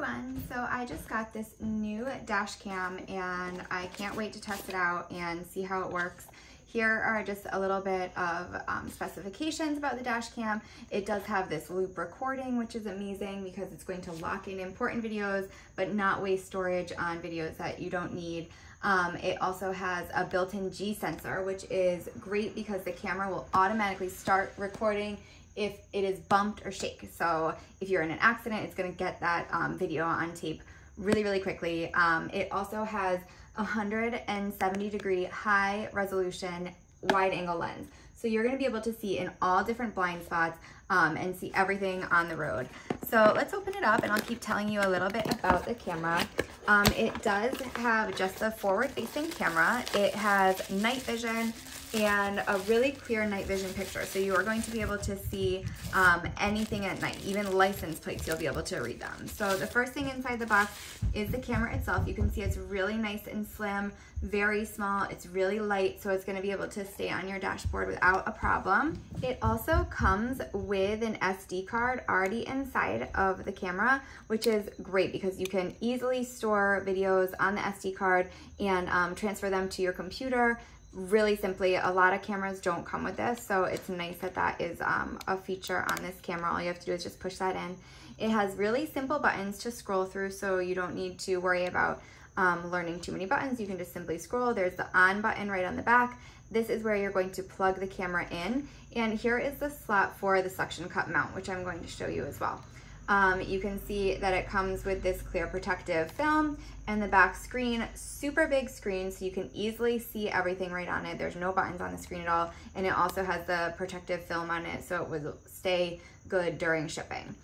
everyone. So I just got this new dash cam and I can't wait to test it out and see how it works. Here are just a little bit of um, specifications about the dash cam. It does have this loop recording, which is amazing because it's going to lock in important videos, but not waste storage on videos that you don't need. Um, it also has a built-in G sensor, which is great because the camera will automatically start recording if it is bumped or shake. So if you're in an accident, it's gonna get that um, video on tape really, really quickly. Um, it also has 170 degree high resolution wide angle lens. So you're gonna be able to see in all different blind spots um, and see everything on the road. So let's open it up and I'll keep telling you a little bit about the camera. Um, it does have just a forward facing camera. It has night vision, and a really clear night vision picture. So you are going to be able to see um, anything at night, even license plates, you'll be able to read them. So the first thing inside the box is the camera itself. You can see it's really nice and slim, very small. It's really light, so it's gonna be able to stay on your dashboard without a problem. It also comes with an SD card already inside of the camera, which is great because you can easily store videos on the SD card and um, transfer them to your computer really simply a lot of cameras don't come with this so it's nice that that is um, a feature on this camera. All you have to do is just push that in. It has really simple buttons to scroll through so you don't need to worry about um, learning too many buttons. You can just simply scroll. There's the on button right on the back. This is where you're going to plug the camera in and here is the slot for the suction cup mount which I'm going to show you as well um, you can see that it comes with this clear protective film and the back screen, super big screen so you can easily see everything right on it. There's no buttons on the screen at all. And it also has the protective film on it so it will stay good during shipping.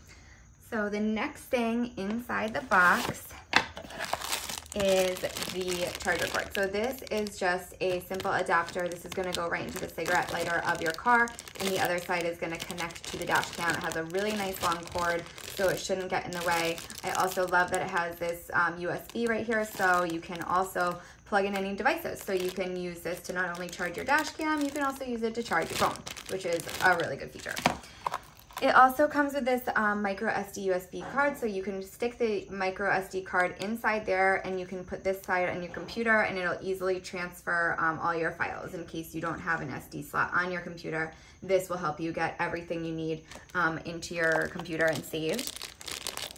So the next thing inside the box is the charger cord. So this is just a simple adapter. This is gonna go right into the cigarette lighter of your car and the other side is gonna connect to the dash cam. It has a really nice long cord so it shouldn't get in the way. I also love that it has this um, USB right here so you can also plug in any devices. So you can use this to not only charge your dash cam, you can also use it to charge your phone, which is a really good feature. It also comes with this um, micro SD USB card, so you can stick the micro SD card inside there and you can put this side on your computer and it'll easily transfer um, all your files in case you don't have an SD slot on your computer. This will help you get everything you need um, into your computer and save.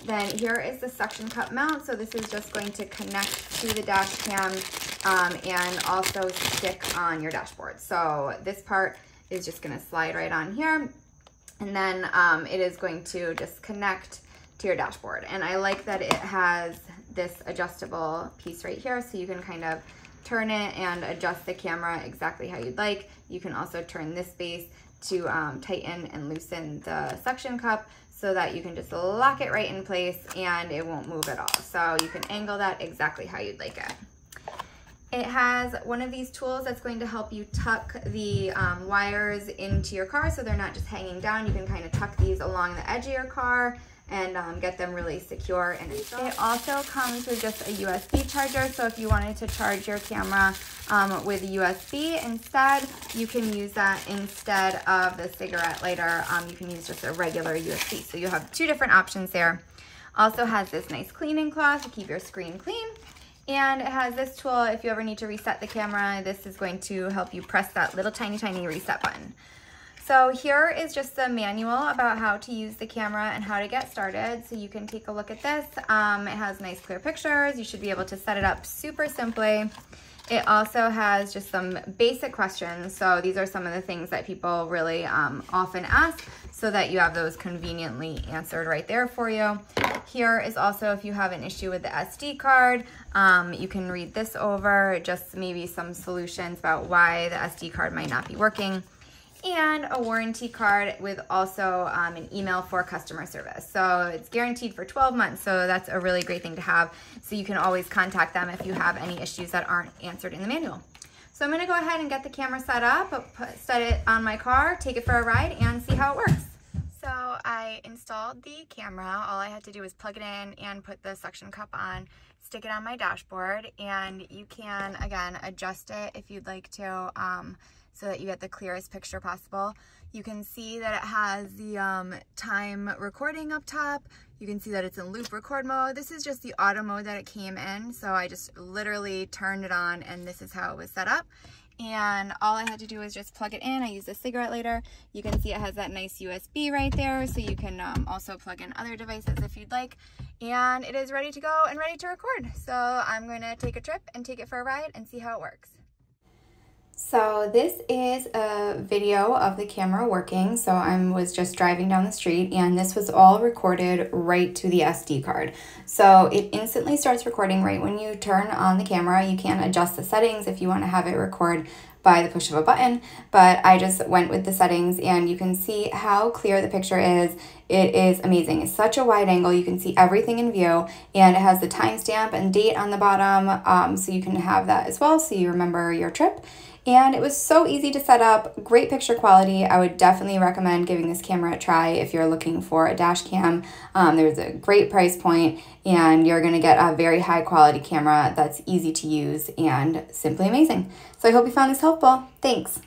Then here is the suction cup mount. So this is just going to connect to the dash cam um, and also stick on your dashboard. So this part is just gonna slide right on here and then um, it is going to just connect to your dashboard. And I like that it has this adjustable piece right here so you can kind of turn it and adjust the camera exactly how you'd like. You can also turn this base to um, tighten and loosen the suction cup so that you can just lock it right in place and it won't move at all. So you can angle that exactly how you'd like it. It has one of these tools that's going to help you tuck the um, wires into your car so they're not just hanging down. You can kind of tuck these along the edge of your car and um, get them really secure and. It also comes with just a USB charger, so if you wanted to charge your camera um, with USB instead, you can use that instead of the cigarette lighter. Um, you can use just a regular USB. So you have two different options there. Also has this nice cleaning cloth to keep your screen clean. And it has this tool, if you ever need to reset the camera, this is going to help you press that little tiny, tiny reset button. So here is just the manual about how to use the camera and how to get started. So you can take a look at this. Um, it has nice clear pictures. You should be able to set it up super simply. It also has just some basic questions. So these are some of the things that people really um, often ask so that you have those conveniently answered right there for you. Here is also if you have an issue with the SD card, um, you can read this over, just maybe some solutions about why the SD card might not be working and a warranty card with also um, an email for customer service. So it's guaranteed for 12 months, so that's a really great thing to have. So you can always contact them if you have any issues that aren't answered in the manual. So I'm gonna go ahead and get the camera set up, set it on my car, take it for a ride, and see how it works. So I installed the camera. All I had to do was plug it in and put the suction cup on, stick it on my dashboard, and you can, again, adjust it if you'd like to. Um, so that you get the clearest picture possible. You can see that it has the um, time recording up top. You can see that it's in loop record mode. This is just the auto mode that it came in. So I just literally turned it on and this is how it was set up. And all I had to do was just plug it in. I used a cigarette lighter. You can see it has that nice USB right there. So you can um, also plug in other devices if you'd like. And it is ready to go and ready to record. So I'm going to take a trip and take it for a ride and see how it works. So this is a video of the camera working. So I was just driving down the street and this was all recorded right to the SD card. So it instantly starts recording right when you turn on the camera. You can adjust the settings if you want to have it record by the push of a button, but I just went with the settings and you can see how clear the picture is. It is amazing. It's such a wide angle. You can see everything in view and it has the timestamp and date on the bottom um, so you can have that as well so you remember your trip and it was so easy to set up, great picture quality. I would definitely recommend giving this camera a try if you're looking for a dash cam. Um, there's a great price point and you're gonna get a very high quality camera that's easy to use and simply amazing. So I hope you found this helpful. Thanks.